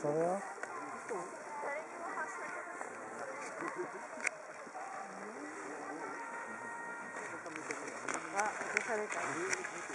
それはあ、落とされた。